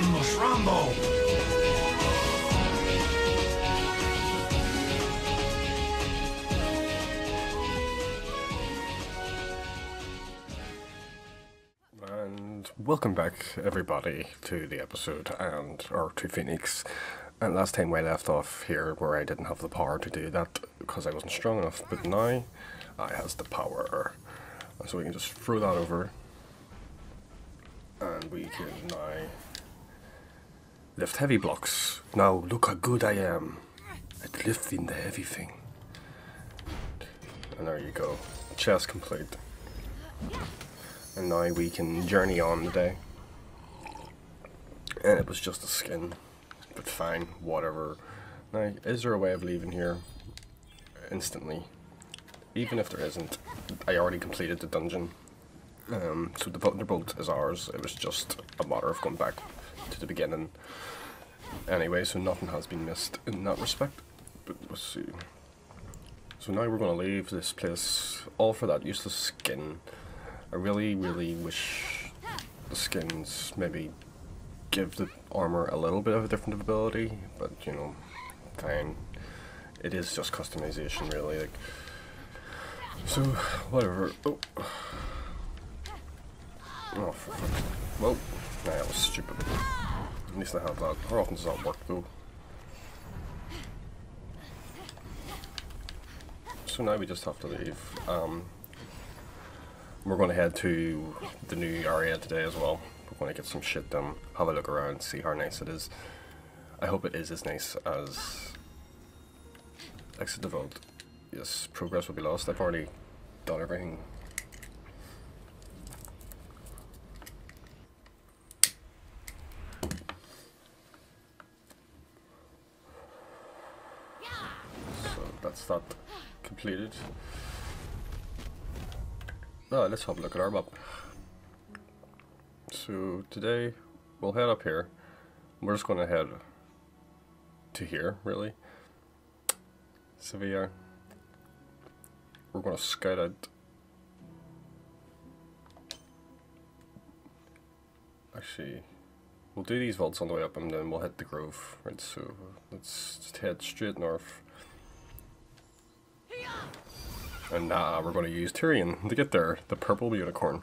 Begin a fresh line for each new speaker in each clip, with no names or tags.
Vamos, Rambo!
And welcome back, everybody, to the episode and or to Fenyx. And last time I left off here, where I didn't have the power to do that because I wasn't strong enough, but now I has the power, so we can just throw that over, and we can now lift heavy blocks. Now look how good I am at lifting the heavy thing. And there you go, chest complete. And now we can journey on today. And it was just a skin. But fine, whatever. Now, is there a way of leaving here instantly? Even if there isn't, I already completed the dungeon. Um, so the Thunderbolt is ours. It was just a matter of going back to the beginning. Anyway, so nothing has been missed in that respect. But let's see. So now we're going to leave this place all for that useless skin. I really, really wish the skins maybe give the armor a little bit of a different ability, but you know, fine. It is just customization, really. Like, so whatever. Oh, oh, nah, that was stupid. At least I have that. How often does that work, though? So now we just have to leave. Um, we're going to head to the new area today as well. We're going to get some shit done, have a look around, see how nice it is. I hope it is as nice as Exit the Vault. Yes, progress will be lost. I've already done everything. So that's that completed. Oh, let's have a look at our map. So today we'll head up here. We're just going to head to here, really. Sevilla. We're going to scout out. Actually, we'll do these vaults on the way up and then we'll hit the grove. Right, so let's just head straight north. And uh, we're going to use Tyrion to get there. The purple unicorn.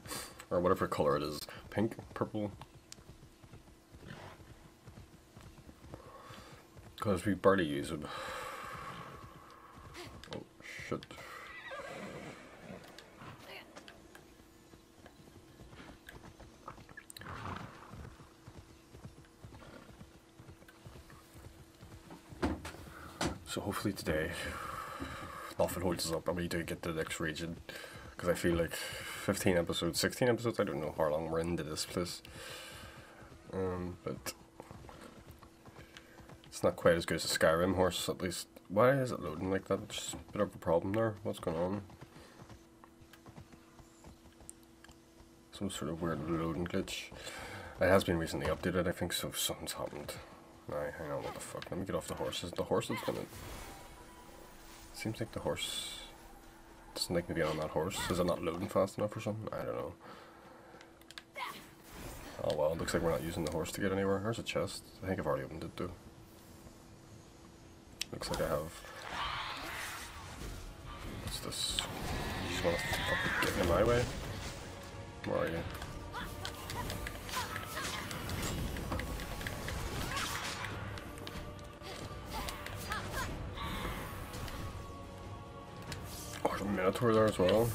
Or whatever color it is. Pink? Purple? Because we barely use him. Oh, shit. So hopefully today nothing holds us up and we do get to the next region because I feel like 15 episodes, 16 episodes, I don't know how long we're into this place. Um, but it's not quite as good as a Skyrim horse, at least. Why is it loading like that? Just a bit of a problem there. What's going on? Some sort of weird loading glitch. It has been recently updated, I think, so something's happened. Nah, hang on, what the fuck? Let me get off the horses. The horse is gonna... Seems like the horse doesn't like me being on that horse. Is it not loading fast enough or something? I don't know. Oh well, it looks like we're not using the horse to get anywhere. There's a chest. I think I've already opened it too. Looks like I have. What's this? You just want to get in my way? Where are you? A Minotaur there as well.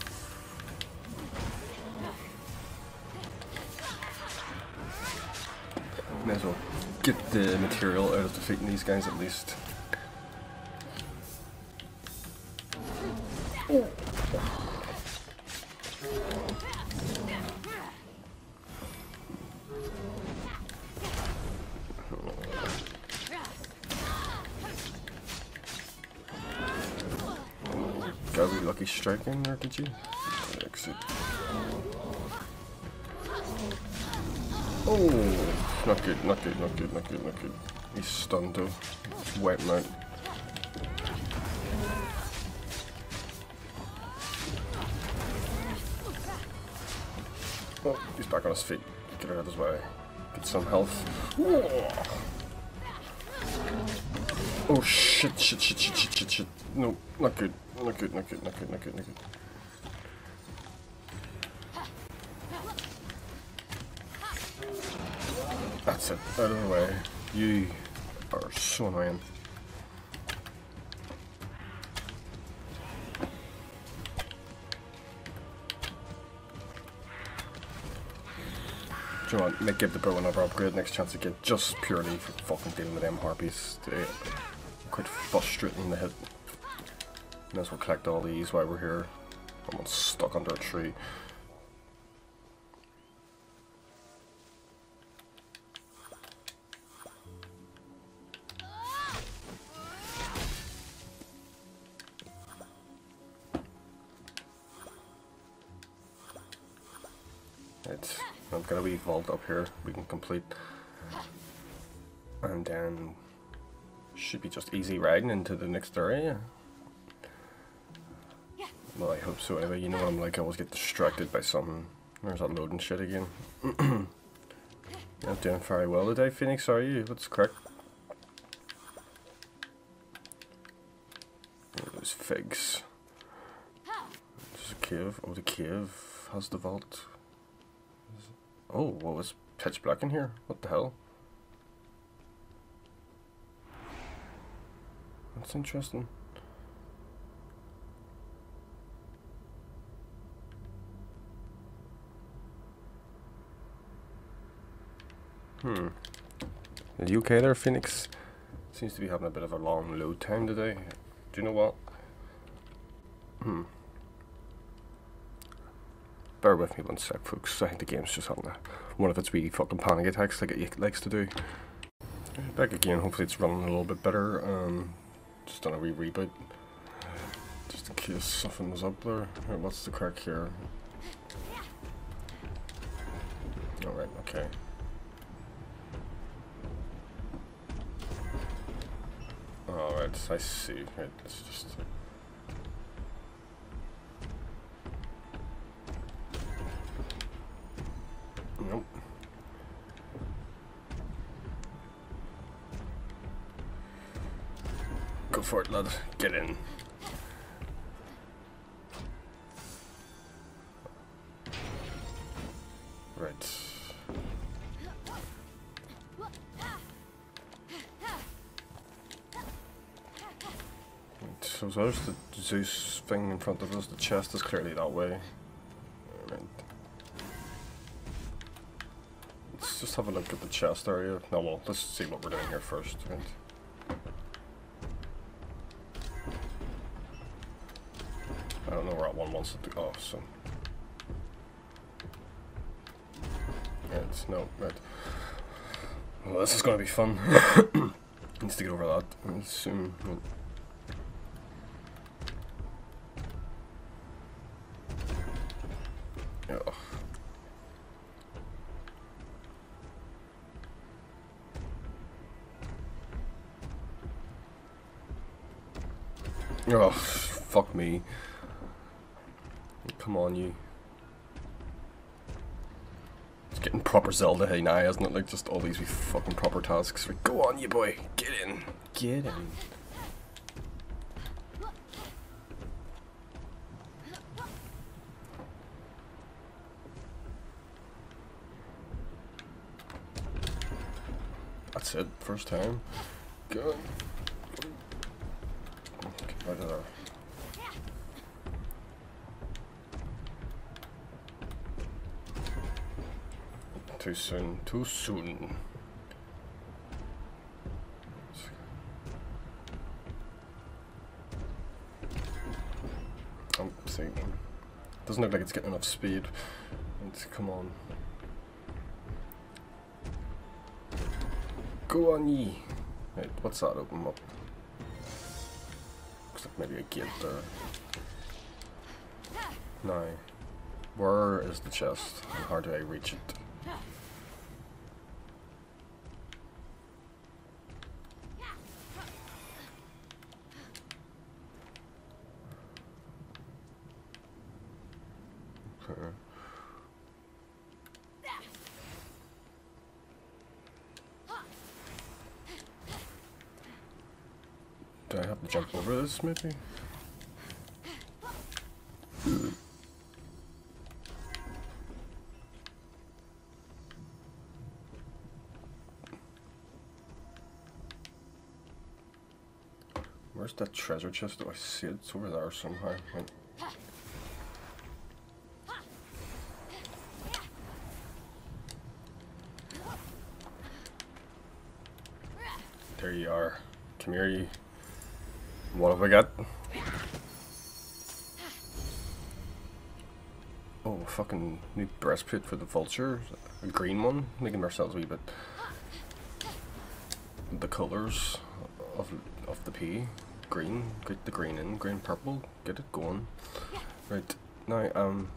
May as well get the material out of defeating these guys at least. Did you? Exit. Oh, not good, not good, not good, not good, not good. He's stunned though. Wipe him. Oh, he's back on his feet. Get out of his way. Get some health. Oh shit, shit, shit, shit, shit, shit, shit. No, not good. Not good, not good, not good, not good, not good. It. Out of the way. You are so annoying. Do you know what? Make give the bow another upgrade next chance again, just purely for fucking dealing with them harpies. They quite frustrating the hit. May as well collect all these while we're here. I'm stuck under a tree. Vault up here we can complete. And then should be just easy riding into the next area. Well, I hope so anyway. You know what I'm like, I always get distracted by something. There's that loading shit again. Not doing very well today, Fenyx, are you? What's correct? Those figs. A cave. Oh, the cave has the vault. Oh, what was pitch black in here? What the hell? That's interesting. Hmm. You okay there, Fenyx? Seems to be having a bit of a long load time today. Do you know what? Hmm. Bear with me one sec, folks. I think the game's just having a, one of its wee fucking panic attacks like it likes to do. Back again, hopefully it's running a little bit better. Um, just done a wee reboot. Just in case something was up there. Right, what's the crack here? Alright, okay. Alright, I see. Right, let's just... For. Get in. Right. So there's the Zeus thing in front of us. The chest is clearly that way. Right. Let's just have a look at the chest area. No, well, let's see what we're doing here first. Right? So. Right, no, right. Well, this is to be fun. Needs to get over that. I Zelda hey now, isn't it? Like, just all these wee fucking proper tasks. Like, go on, you boy. Get in. Get in. That's it. First time. Go. Too soon, too soon. I'm seeing. Doesn't look like it's getting enough speed. Let's come on. Go on ye. Wait, what's that open up? Looks like maybe a gate there. No. Where is the chest? How do I reach it? I have to jump over Where's that treasure chest? Do I see it? It's over there somehow. There you are. Come here, you. Fucking new breastplate for the vulture. A green one. Making ourselves a wee bit. The colours of, of the P. Green. Get the green in. Green, purple. Get it going. Right. Now, um...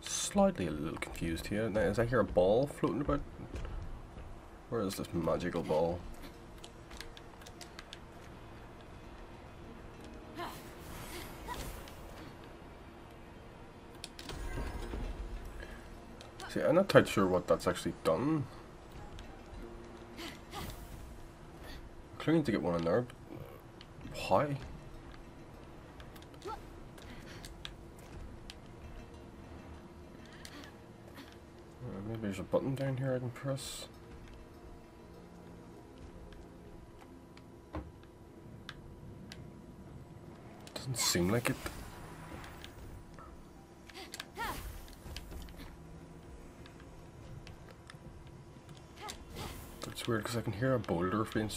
Slightly a little confused here. Now, is I hear a ball floating about? Where is this magical ball? See, I'm not quite sure what that's actually done. Clearly to get one in there, why? Uh, maybe there's a button down here I can press. Doesn't seem like it. It's weird because I can hear a boulder being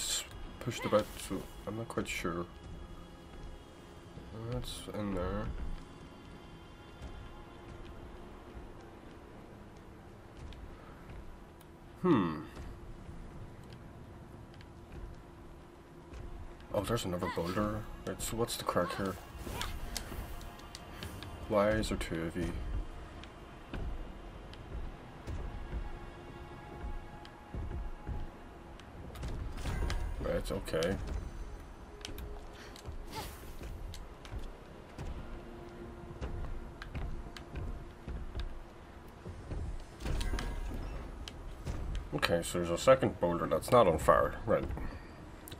pushed about, so I'm not quite sure. That's in there. Hmm. Oh, there's another boulder. Right, so what's the crack here? Why is there two of you? Right, okay. Okay, so there's a second boulder that's not on fire. Right.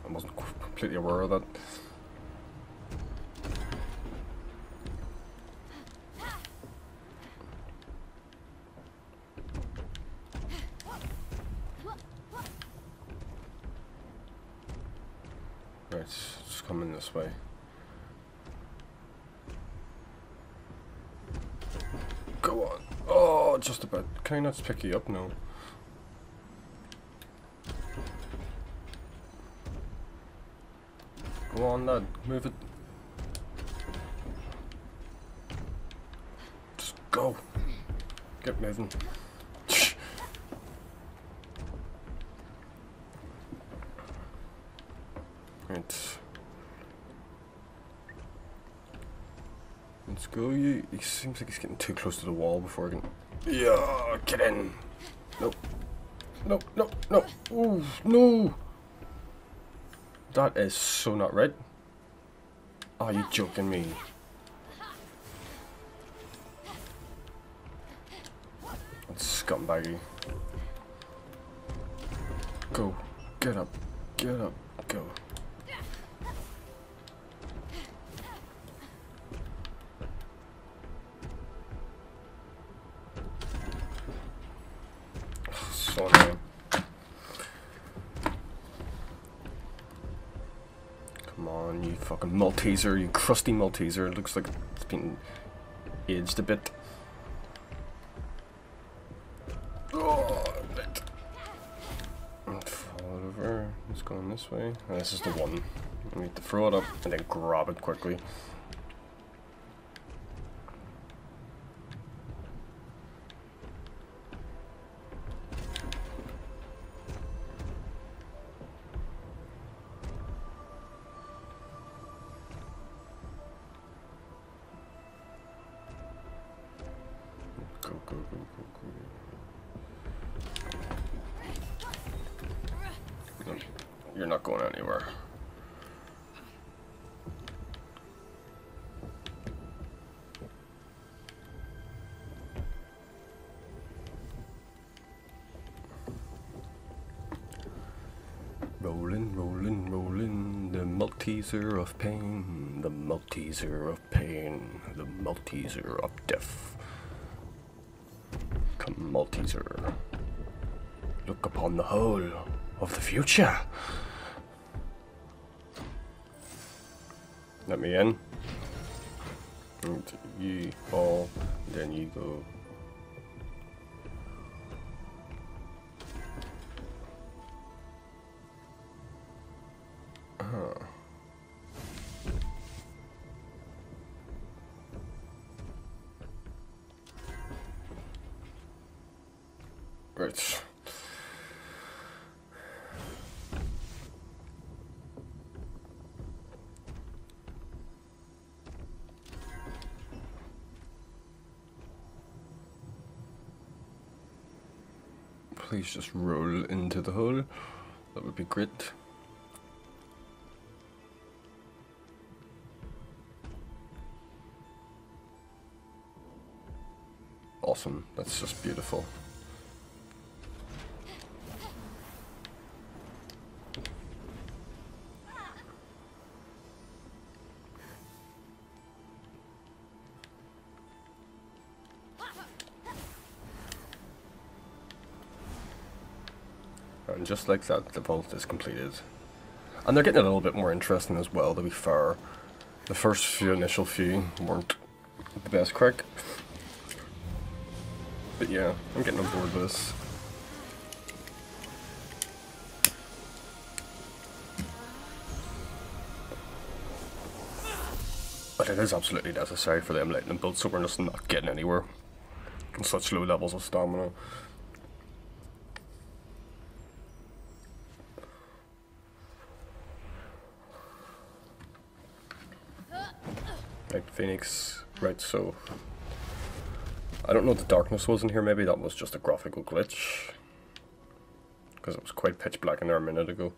I wasn't completely aware of that. Right, it's coming this way. Go on. Oh, just about. Can I not pick you up now? Go on, lad. Move it. Just go. Get moving. Right. Let's go. You. He seems like he's getting too close to the wall before I can. Yeah, get in. Nope. No, no, no. Ooh, no. That is so not right. Are you joking me? That's scumbaggy. Malteser, you crusty Malteser. It looks like it's been aged a bit. Oh. And Fall over. It's going this way. And this is the one. We need to throw it up and then grab it quickly. You're not going anywhere. Rolling, rolling, rolling, the Malteser of pain, the Malteser of pain, the Malteser of death. Come, Malteser. Look upon the whole of the future. Let me in. And you all, then you go. Please just roll into the hole. That would be great. Awesome. That's just beautiful. And just like that, the vault is completed. And they're getting a little bit more interesting as well, to be fair. The first few initial few weren't the best quick. But yeah, I'm getting on board with this. But it is absolutely necessary for them letting them build so we're just not getting anywhere. On such low levels of stamina. Fenyx. Right, so... I don't know the darkness was in here, maybe that was just a graphical glitch. Because it was quite pitch black in there a minute ago.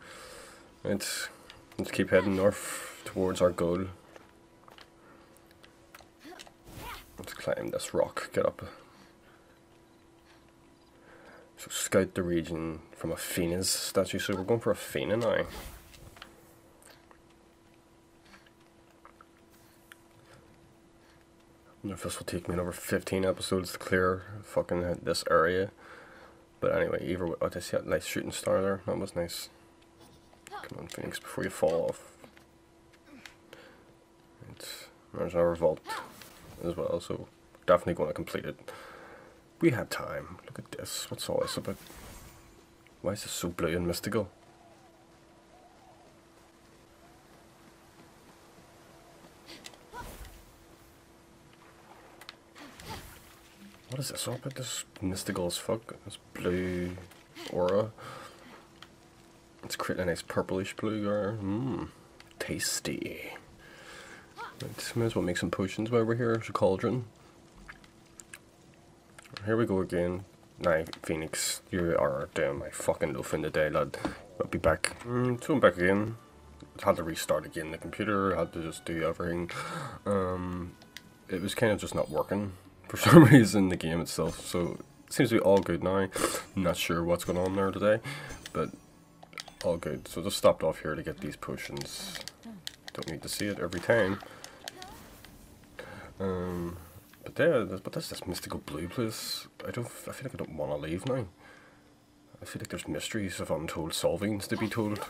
Right, let's keep heading north towards our goal. Let's climb this rock, get up. So scout the region from a Phoenix statue, so we're going for a Fina now. wonder if this will take me another 15 episodes to clear fucking this area. But anyway, either way, oh, I see that nice shooting star there. That was nice. Come on, Fenyx, before you fall off. It's, there's our vault as well, so definitely going to complete it. We have time. Look at this. What's all this about? Why is this so blue and mystical? What is this all about? This mystical as fuck. This blue aura. It's creating a nice purplish blue there. Mmm. Tasty. Right, may as well make some potions while we're here. There's a cauldron. Here we go again. Now, Fenyx, you are doing my fucking loafing today, lad. I'll be back. Mm, so I'm back again. Had to restart again the computer, had to just do everything. Um, it was kind of just not working for some reason the game itself. So it seems to be all good now. not sure what's going on there today, but all good. So just stopped off here to get these potions. Don't need to see it every time. Um, but there, but that's this mystical blue place. I don't. I feel like I don't want to leave now. I feel like there's mysteries of untold solvings to be told.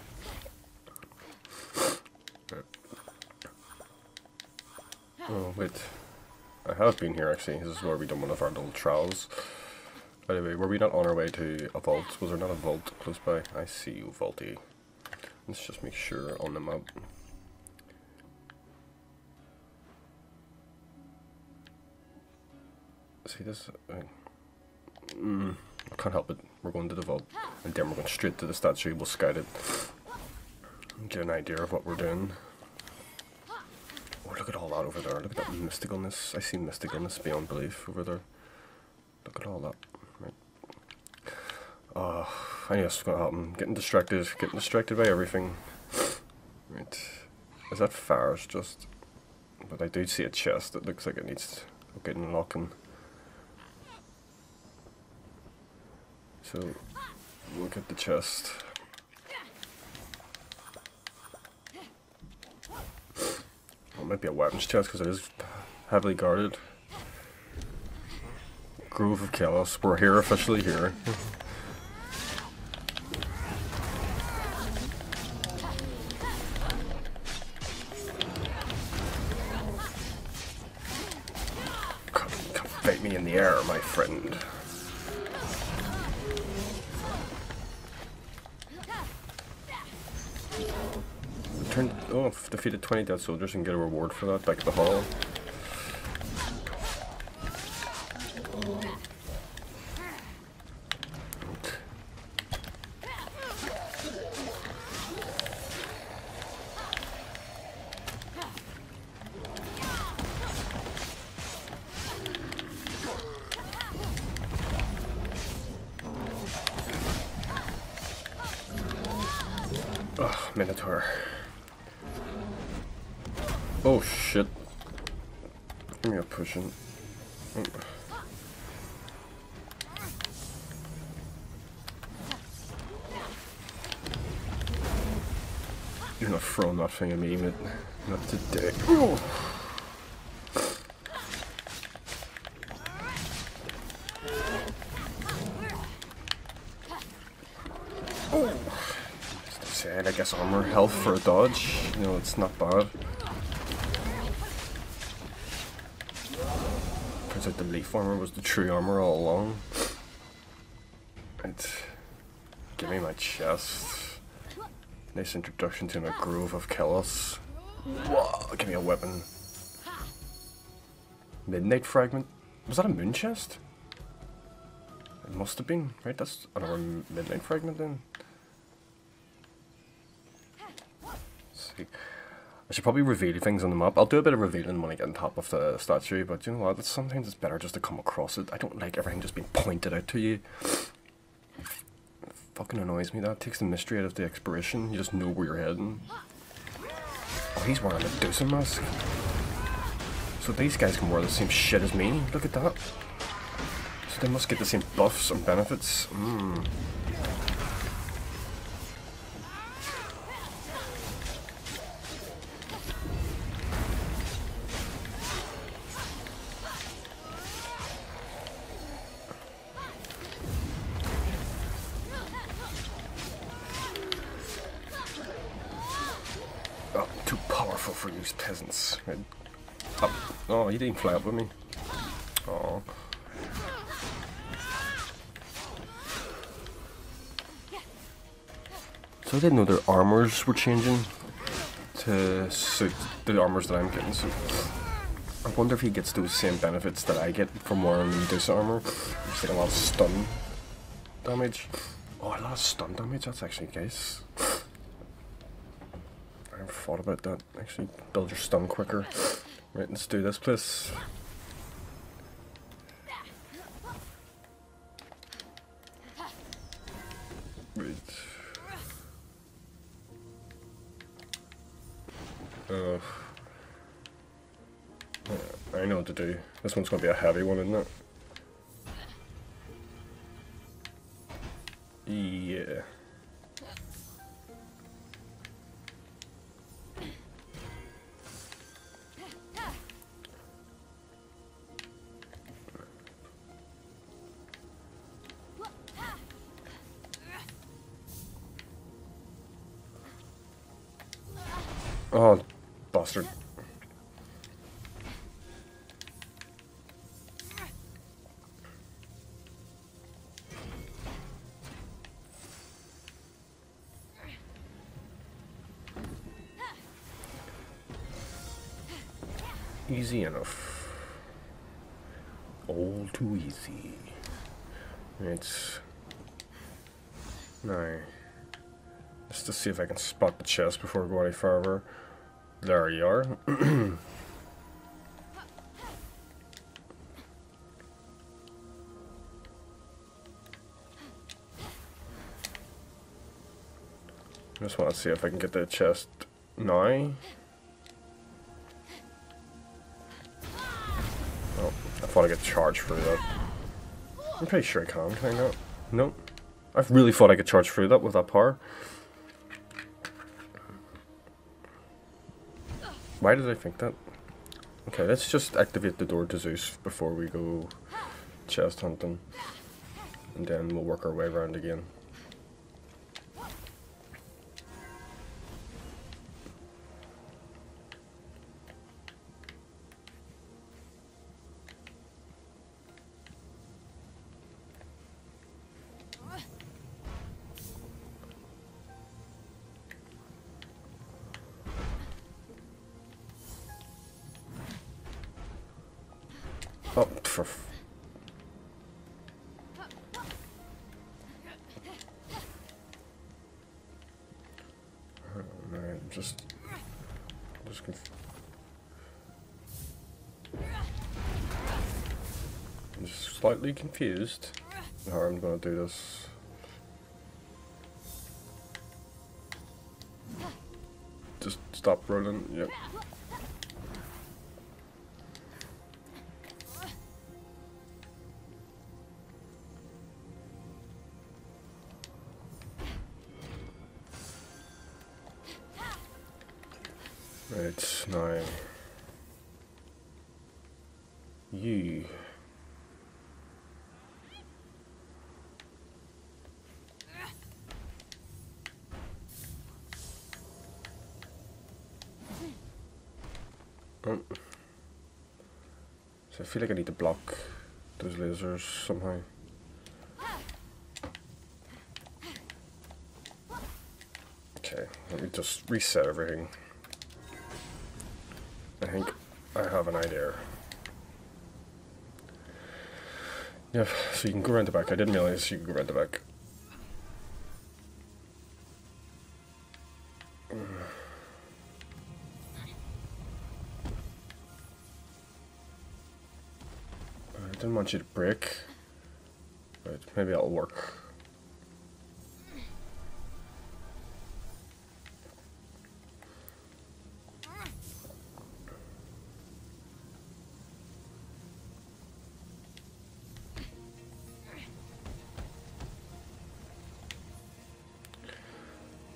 Oh wait. I have been here actually. This is where we done one of our little trials. By the way, were we not on our way to a vault? Was there not a vault close by? I see you, Vaulty. Let's just make sure on the map. See this? mm, I can't help it. We're going to the vault. And then we're going straight to the statue. We'll scout it. Get an idea of what we're doing. Oh, look at all that over there. Look at that mysticalness. I see mysticalness beyond belief over there. Look at all that. Right. Uh, I knew this going to happen. Getting distracted. Getting distracted by everything. Right. Is that fires just... But I do see a chest that looks like it needs getting locking. So, look at the chest. Might be a weapons chest because it is heavily guarded. Grove of Kleos. We're here officially here. 20 dead soldiers and get a reward for that at the hall. Guess armor health for a dodge. You know, it's not bad. Turns out the leaf armor was the true armor all along. And give me my chest. Nice introduction to my Grove of Kleos. Whoa, give me a weapon. Midnight Fragment. Was that a moon chest? It must have been, right? That's another Midnight Fragment then. I should probably reveal things on the map. I'll do a bit of revealing when I get on top of the statue, but you know what? It's, sometimes it's better just to come across it. I don't like everything just being pointed out to you. It fucking annoys me. That takes the mystery out of the exploration. You just know where you're heading. Oh, he's wearing a Medusa mask. So these guys can wear the same shit as me. Look at that. So they must get the same buffs and benefits. Mmm. Fly up with me. Oh. So I didn't know their armors were changing to suit the armors that I'm getting. So I wonder if he gets those same benefits that I get from wearing this armor. Just like a lot of stun damage. Oh, a lot of stun damage. That's actually nice I never thought about that. Actually, build your stun quicker. Right, let's do this, please. Right. Uh, I know what to do. This one's gonna be a heavy one, isn't it? Easy enough. All too easy. It's... No. Just to see if I can spot the chest before I go any further. There you are. Just want to see if I can get the chest now. I thought I could charge through that. I'm pretty sure I can, can I not? Nope. I really thought I could charge through that with that power. Why did I think that? Okay, let's just activate the door to Zeus before we go chest hunting. And then we'll work our way around again. For just, just conf- I'm just slightly confused how I'm gonna do this. Just stop rolling. Yep. Feel like I need to block those lasers somehow. Okay, let me just reset everything. I think I have an idea. Yeah, so you can go around the back. I didn't realize you could go around the back. Didn't want you to break, but maybe that'll work.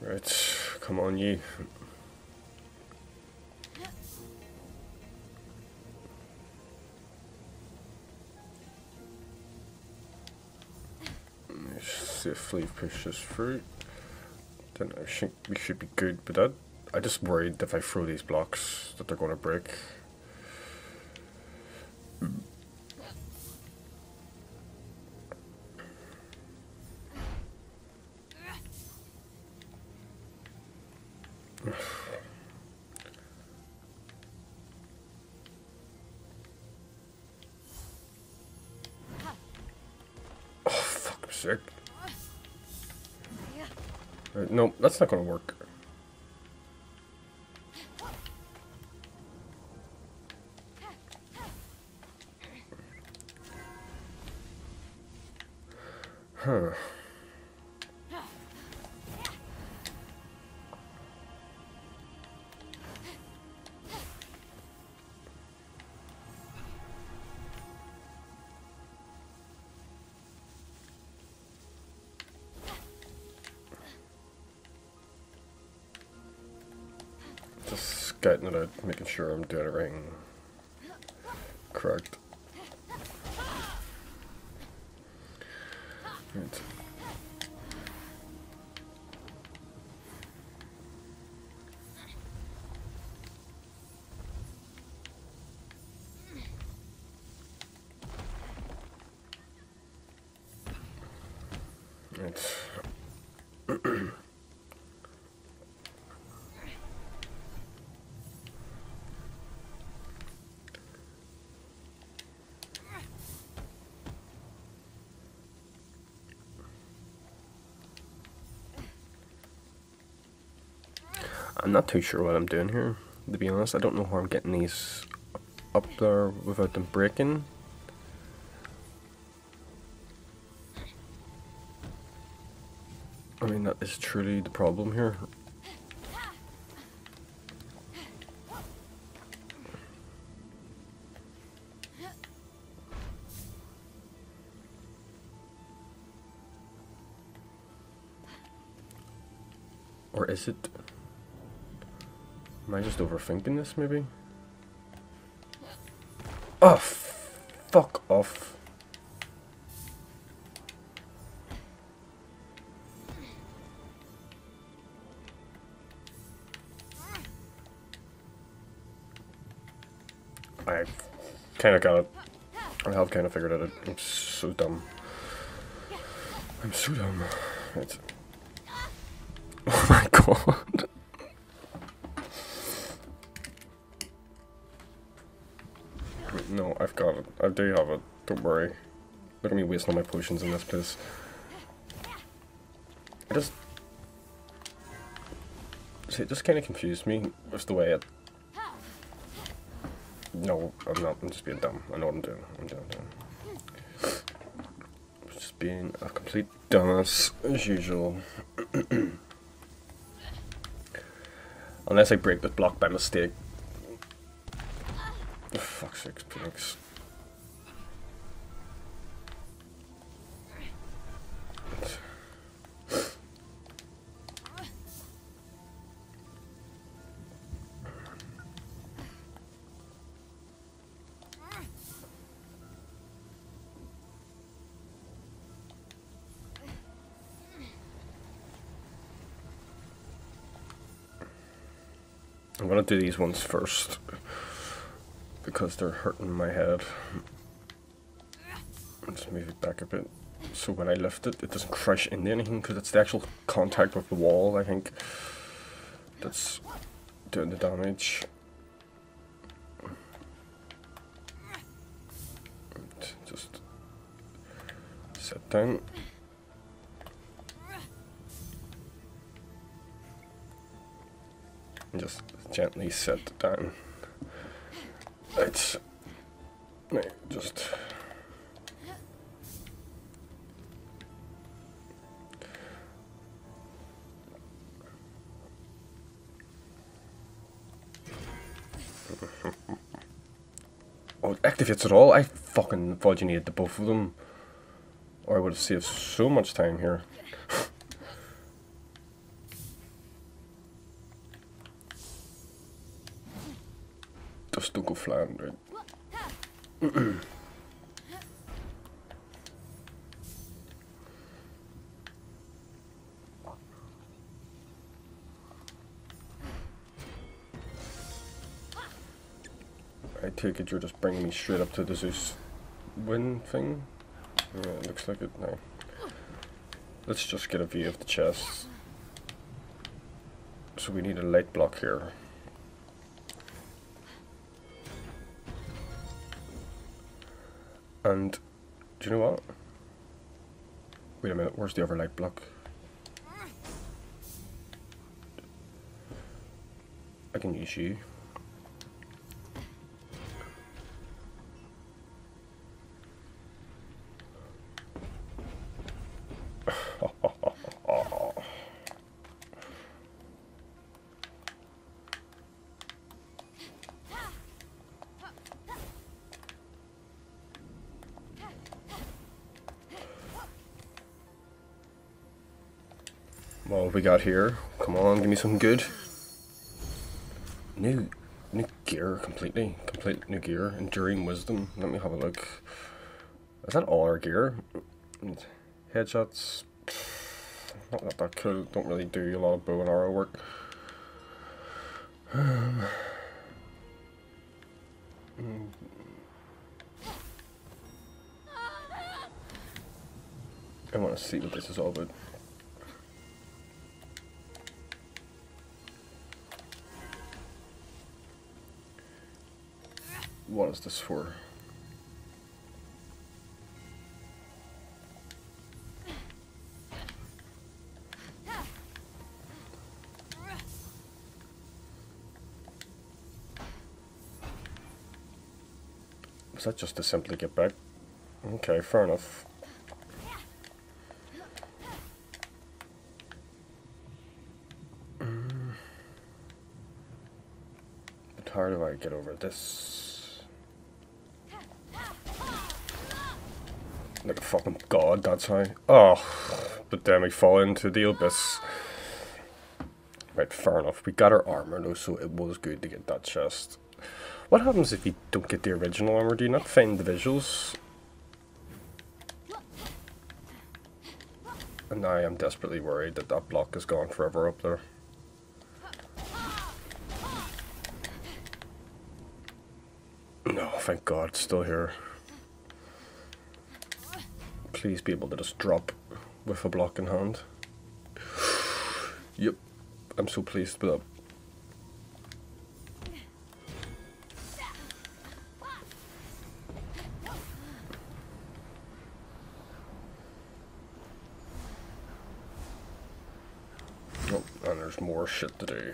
Right, come on you. Safely push this through. Then I think we should be good, but that, I just worried if I throw these blocks that they're going to break. Not gonna work. Just scouting it out, making sure I'm doing everything correct. Right. Right. I'm not too sure what I'm doing here, to be honest. I don't know how I'm getting these up there without them breaking. I mean, that is truly the problem here. Or is it? Am I just overthinking this, maybe? Oh, fuck off. I kind of got it. I have kind of figured it out. I'm so dumb. I'm so dumb. It's... Oh my god. Do have it. Don't worry. Look at me wasting all my potions in this place. I just... See, it just kind of confused me with the way it... No, I'm not. I'm just being dumb. I know what I'm doing. I'm doing, I'm doing. Just being a complete dumbass, as usual. Unless I break the block by mistake. Oh, fuck's sake. Gonna do these ones first because they're hurting my head. Just move it back a bit so when I lift it, it doesn't crush into anything because it's the actual contact with the wall, I think, that's doing the damage. Just sit down. Gently sit down. It's just Oh, it activates it all? I fucking thought you needed the both of them. Or I would have saved so much time here. I take it you're just bringing me straight up to the Zeus win thing? Yeah, it looks like it now. Let's just get a view of the chest. So we need a light block here. And do you know what? Wait a minute, where's the other light block? I can use you. We got here? Come on, give me something good. New, new gear completely. Complete new gear. Enduring wisdom. Let me have a look. Is that all our gear? Headshots. Not that that cool. Don't really do a lot of bow and arrow work. Um, I want to see what this is all about. What is this for? Is that just to simply get back? Okay, fair enough. Mm. But how do I get over this? Like a fucking god, that's how. Oh, but then we fall into the abyss. Right, fair enough. We got our armor though, so it was good to get that chest. What happens if you don't get the original armor? Do you not find the visuals? And I am desperately worried that that block is gone forever up there. No, thank God, it's still here. Please be able to just drop with a block in hand. Yep, I'm so pleased with that. Oh, and there's more shit to do.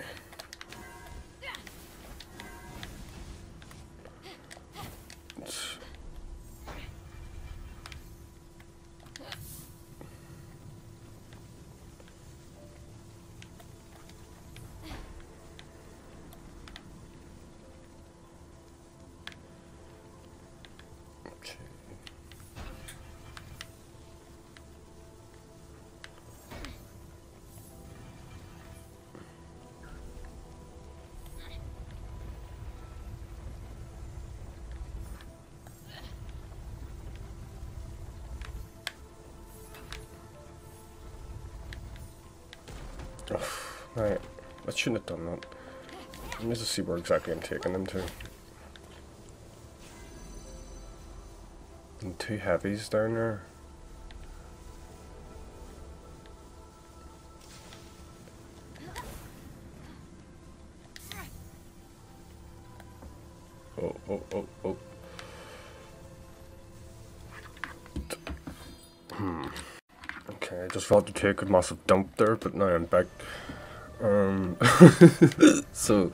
Oh, right. I shouldn't have done that. Me just see where exactly I'm taking them to. And two heavies down there. Thought to take a massive dump there, but now I'm back. Um, so,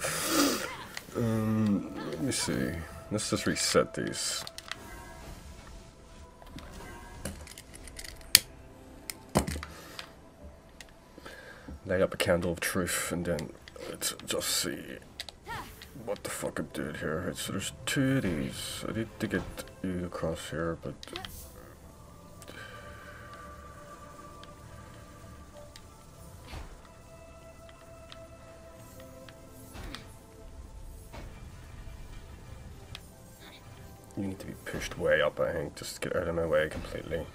um, let me see. Let's just reset these. Light up a candle of truth, and then let's just see what the fuck I did here. It's, there's two of these. I need to get you across here, but up, I think, just get out of my way completely.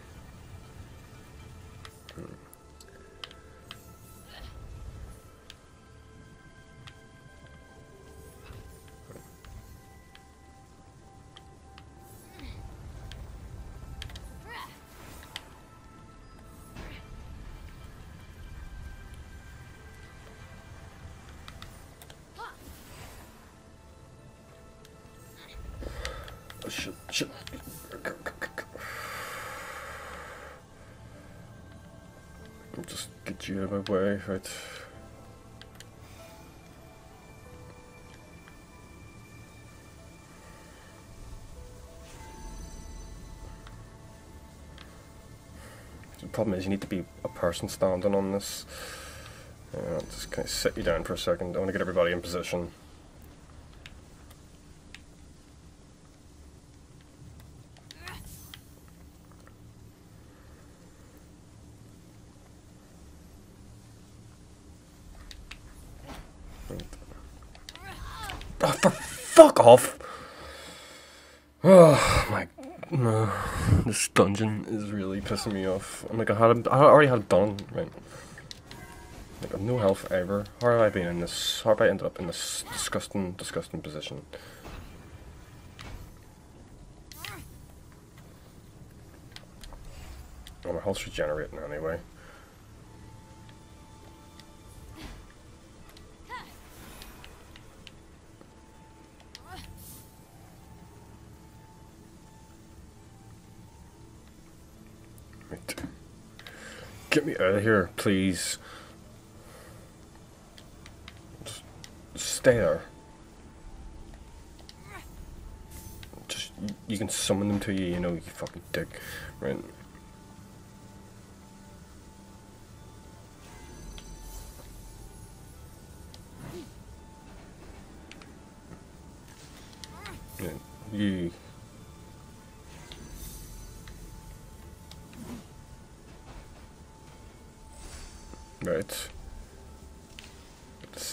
Shit, shit. My way, right? The problem is you need to be a person standing on this. I'll just kind of sit you down for a second. I want to get everybody in position. Oh, for fuck off! Oh my, no. This dungeon is really I'm like, I had, I already had it done, right? Like, no health ever. How have I been in this? How have I ended up in this disgusting, disgusting position? Oh, my health's regenerating anyway. Out of here, please. Just stay there. Just, you can summon them to you, you know, you fucking dick. Right. Yeah, you.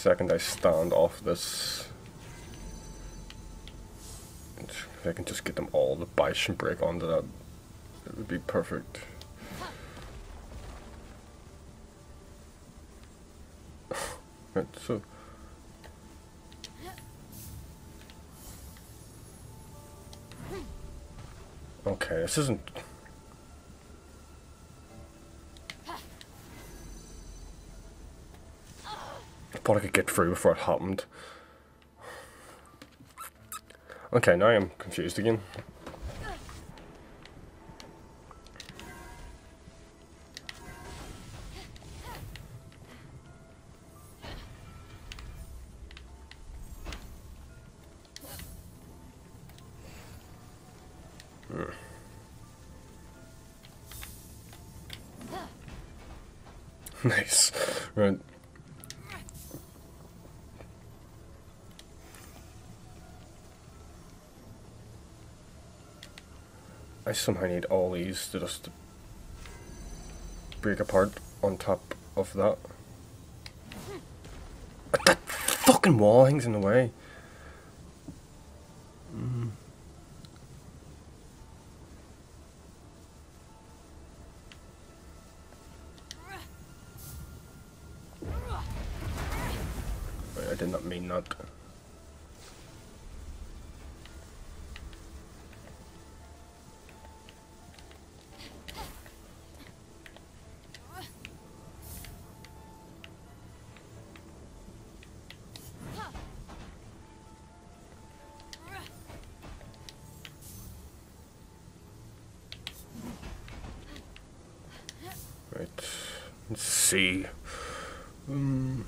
Second I stand off this, if I can just get them all the Bison break onto that, it would be perfect. right, so. Okay, this isn't thought I could get through before it happened. Okay, now I'm confused again. Somehow need all these to just break apart on top of that. That fucking wall hangs in the way. Let's see. Um,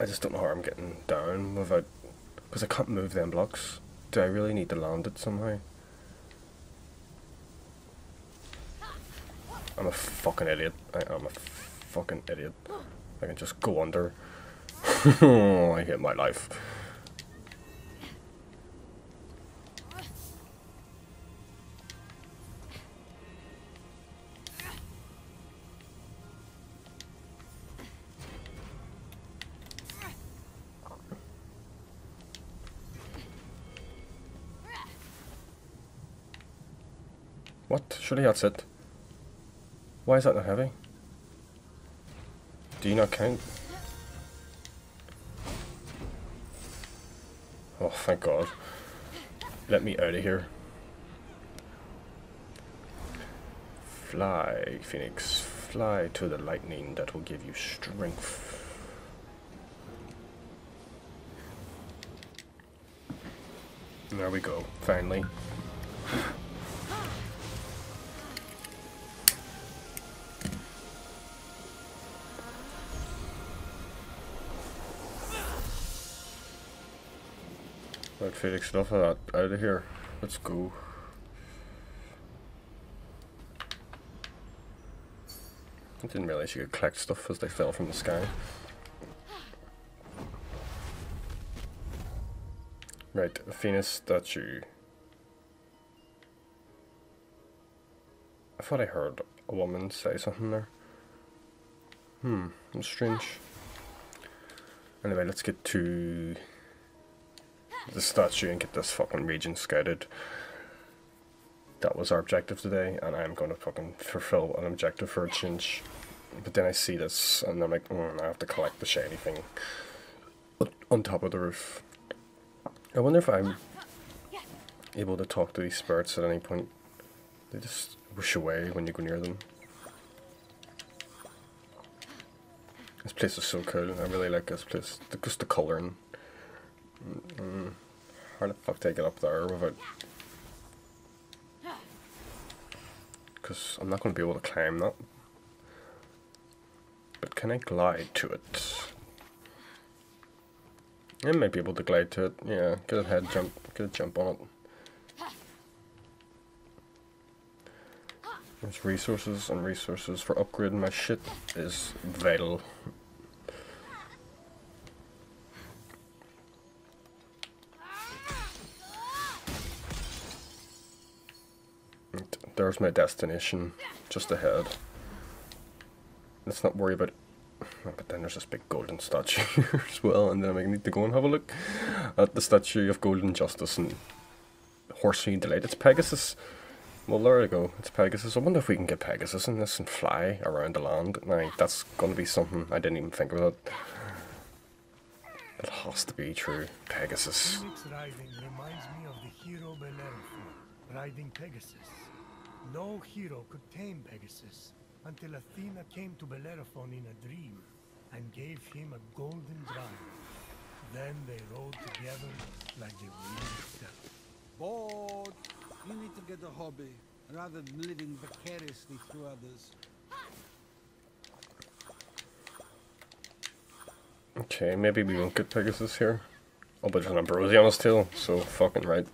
I just don't know how I'm getting down without... Because I can't move them blocks. Do I really need to land it somehow? I'm a fucking idiot. I am a fucking idiot. I can just go under. Oh, I hate my life. What? Surely that's it. Why is that not heavy? Do you not count? Oh, thank God. Let me out of here. Fly, Fenyx. Fly to the lightning that will give you strength. There we go, finally. Let Felix stuff out, out of here. Let's go. I didn't realize you could collect stuff as they fell from the sky. Right, a Venus statue. I thought I heard a woman say something there. Hmm, that's strange. Anyway, let's get to the statue and get this fucking region scouted. That was our objective today, and I'm going to fucking fulfill an objective for a change. But then I see this, and I'm like, mm, I have to collect the shiny thing on top of the roof. I wonder if I'm able to talk to these spirits at any point. They just wish away when you go near them. This place is so cool. I really like this place. Just the colouring. Mm, how the fuck take it up there without... Because I'm not going to be able to climb that. But can I glide to it? I might be able to glide to it. Yeah, get a head jump, get a jump on it. There's resources and resources for upgrading my shit is vital there's my destination, just ahead. Let's not worry about but then there's this big golden statue here as well, and then I need to go and have a look at the statue of golden justice and horsey delight. It's Pegasus. Well, there we go. It's Pegasus. I wonder if we can get Pegasus in this and fly around the land. Now, that's going to be something I didn't even think about. It has to be true. Pegasus.
Riding reminds me of the hero riding Pegasus. No hero could tame Pegasus until Athena came to Bellerophon in a dream and gave him a golden drive. Then they rode together like they were itself.
Bored. You need to get a hobby rather than living vicariously through others.
Okay, maybe we won't get Pegasus here. Oh, but there's an Ambrosia on his tail, so fucking right.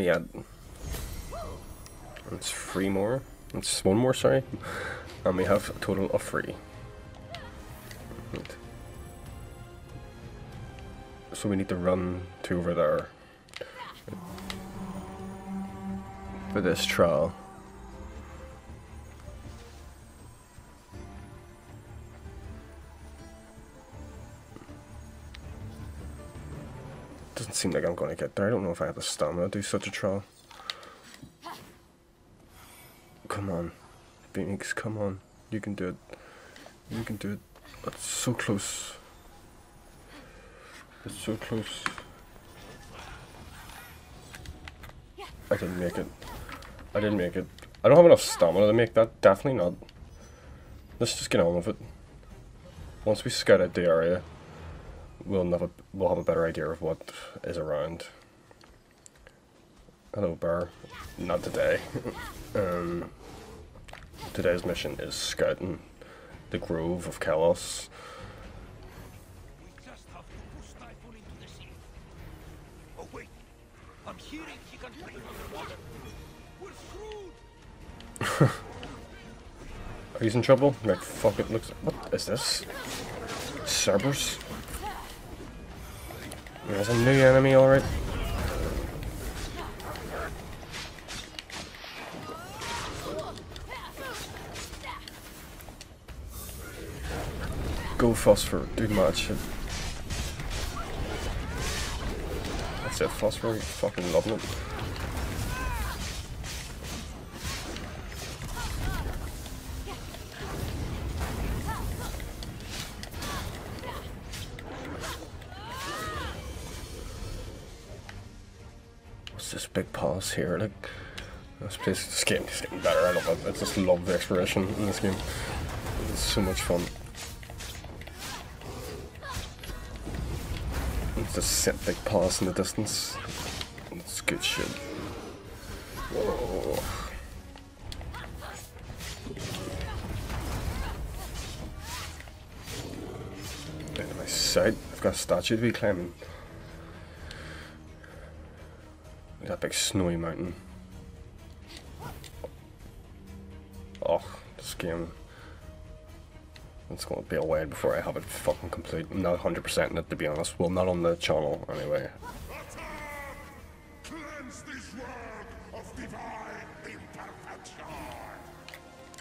Me a... It's three more. It's one more, sorry. And we have a total of three. Right. So we need to run to over there. For this trial. Seem like I'm going to get there. I don't know if I have the stamina to do such a trial. Come on. Fenyx, come on. You can do it. You can do it. That's so close. It's so close. I didn't make it. I didn't make it. I don't have enough stamina to make that. Definitely not. Let's just get on with it. Once we scout out the area, we'll have a, we'll have a better idea of what is around. Hello, Bar. Not today. um, today's mission is scouting the Grove of Kleos.
We just have to push Typhon into the sea. Oh wait, I'm hearing he can breathe underwater. We're screwed.
Are you in trouble? Like, fuck it, looks... What is this? Cerberus? There's a new enemy, alright. Go Phosphor, do shit. That's it, Phosphor, fucking loving it. Palace here? Like, this place, is getting better. I love it. I just love the exploration in this game. It's so much fun. It's set big palace in the distance. It's good shit. Whoa. Out of my sight. I've got a statue to be climbing. That big snowy mountain. Oh, this game. It's gonna be a while before I have it fucking complete. I'm not 100% in it to be honest. Well, not on the channel anyway.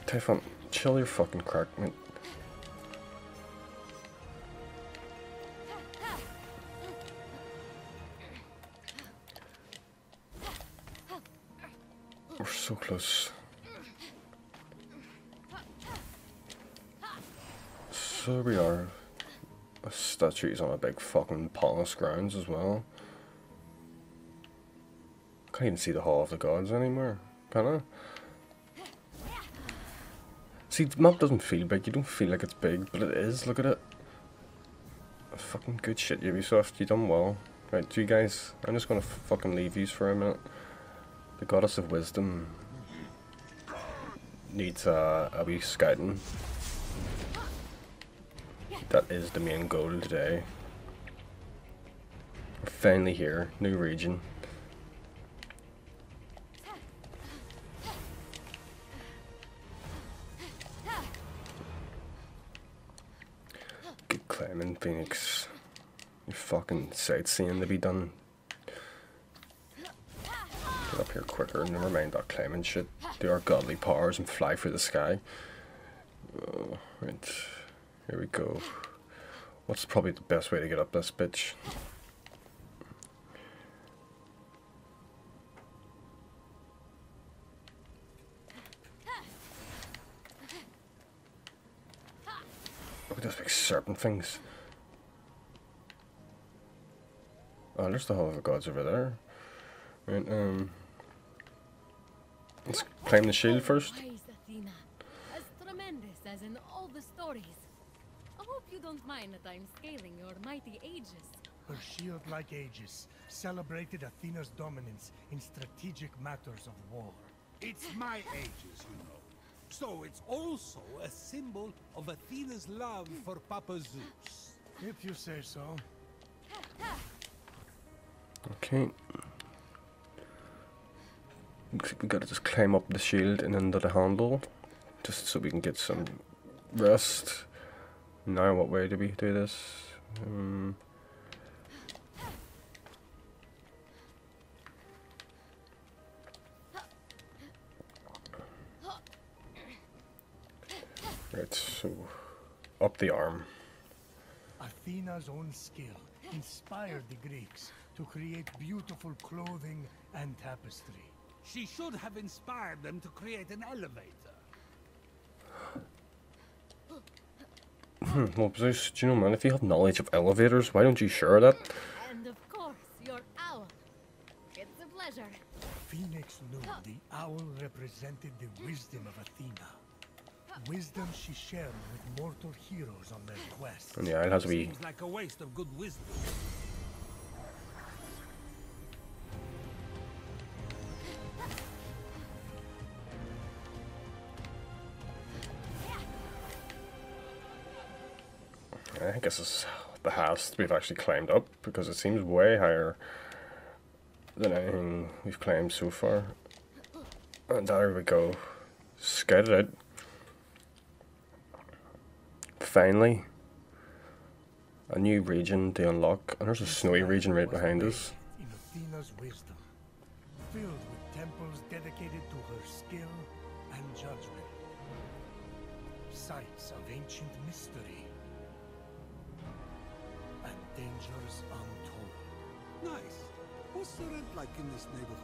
Typhon, chill your fucking crack, man. We're so close. So we are. A statue's on a big fucking palace grounds as well. Can't even see the Hall of the Gods anymore, can I? See, the map doesn't feel big. You don't feel like it's big, but it is. Look at it. Fucking good shit, Ubisoft. You done well. Right, do you guys. I'm just gonna fucking leave you for a minute. The Goddess of Wisdom needs uh, a wee scouting. That is the main goal today. We're finally here, new region. Good climbing, Fenyx. Your fucking sightseeing to be done. Up here quicker, never mind that claiming shit. Do our godly powers and fly through the sky. Uh, right, here we go. What's probably the best way to get up this bitch? Look at those big serpent things. Oh, there's the Hall of the Gods over there. Right, um... Let's climb the shield first.
Why is Athena as tremendous as in all the stories? I hope you don't mind that I'm scaling your mighty aegis.
Her shield-like aegis celebrated Athena's dominance in strategic matters of war.
It's my aegis, you know. So it's also a symbol of Athena's love for Papa Zeus.
If you say so.
Okay. We gotta just climb up the shield and under the handle. Just so we can get some rest. Now what way do we do this? Um, right, so up the arm.
Athena's own skill inspired the Greeks to create beautiful clothing and tapestry.
She should have inspired them to create an elevator.
Hmm, well, Zeus, do you know, man, if you have knowledge of elevators, why don't you share that?
And of course, your owl. It's a pleasure.
Fenyx knew the owl represented the wisdom of Athena. Wisdom she shared with mortal heroes on their quest.
And the owl has a wee
Seems like a waste of good wisdom.
I think this is the highest we've actually climbed up because it seems way higher than anything we've climbed so far. And there we go. Scouted it. Finally. A new region to unlock. And there's a snowy region right behind us.
In Athena's wisdom, filled with temples dedicated to her skill and judgment. Sites of ancient mystery. And dangers untold.
Nice. What's the rent like in this neighborhood?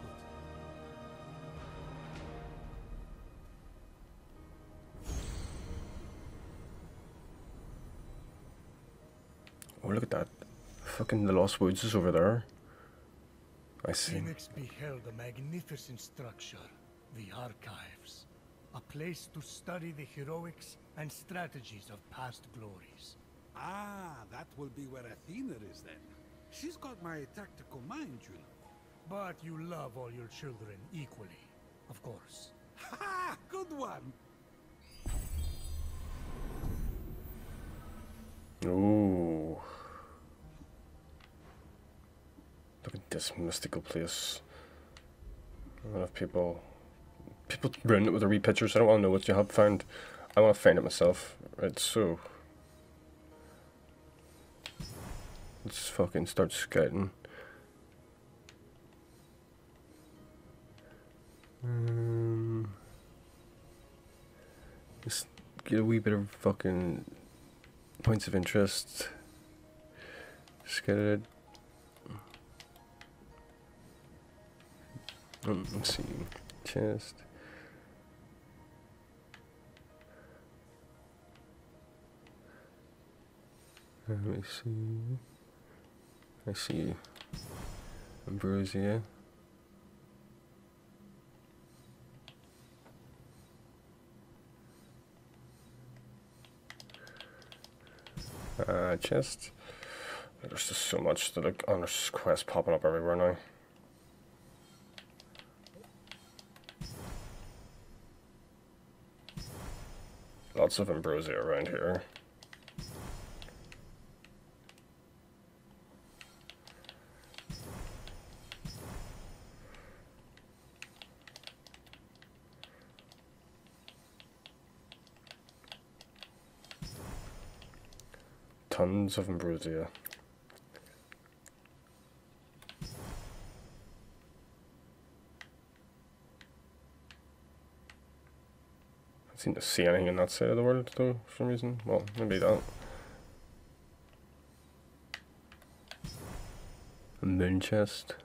Oh, look at that. Fucking the Lost Woods is over there. I see.
Fenyx beheld a magnificent structure, the Archives. A place to study the heroics and strategies of past glories.
Ah, that will be where Athena is then. She's got my tactical mind, you know.
But you love all your children equally, of course.
Ha! Good one!
Ooh. Look at this mystical place. A lot of people people ruin it with their wee pictures. I don't want to know what you have found. I want to find it myself. Right, so let's fucking start scouting. Um, just get a wee bit of fucking points of interest. Scattered. Um, let's see. Chest. Let me see. I see Ambrosia. Uh, chest. There's just so much that like, there's quests popping up everywhere now. Lots of ambrosia around here. Of ambrosia. I seem to see anything in that side of the world though, for some reason. Well, maybe that. A moon chest.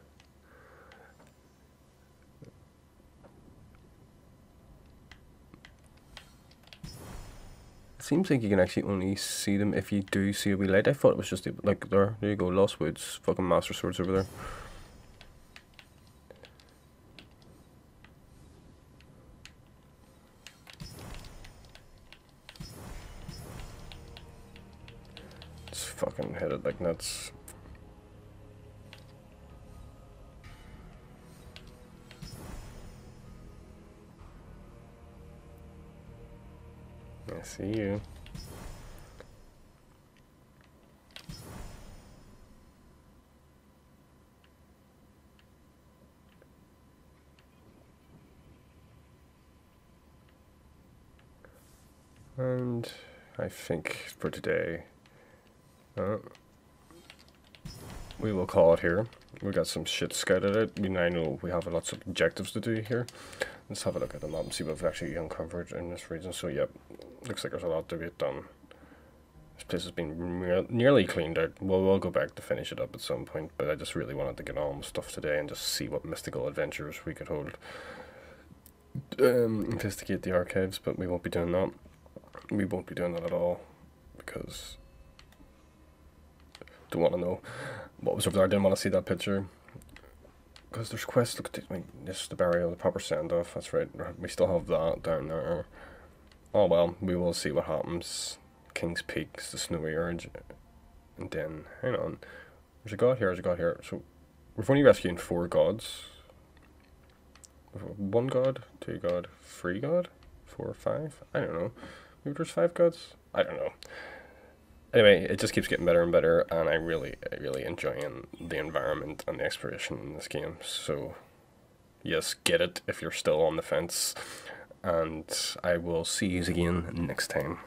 Seems like you can actually only see them if you do see a wee light. I thought it was just like there. There you go, Lost Woods, fucking Master Swords over there. It's fucking headed like nuts. I see you. And I think for today, uh, we will call it here. We got some shit scouted out. I know we have lots of objectives to do here. Let's have a look at the map and see what we've actually uncovered in this region. So, yep, looks like there's a lot to get done. This place has been nearly cleaned out. Well, we'll go back to finish it up at some point, but I just really wanted to get on with stuff today and just see what mystical adventures we could hold. Um, investigate the archives, but we won't be doing that. We won't be doing that at all because don't want to know what was over there. I didn't want to see that picture because there's quests. Look, at like, this is the burial, the proper send off. That's right. We still have that down there. Oh well, we will see what happens. King's Peaks, the Snowy Urge, and uh, then hang on. There's a god here. There's a god here. So we've only rescued four gods. One god, two god, three god, four, five. I don't know. Maybe there's five gods. I don't know. Anyway, it just keeps getting better and better, and I really, really enjoying the environment and the exploration in this game. So, yes, get it if you're still on the fence, and I will see you again next time.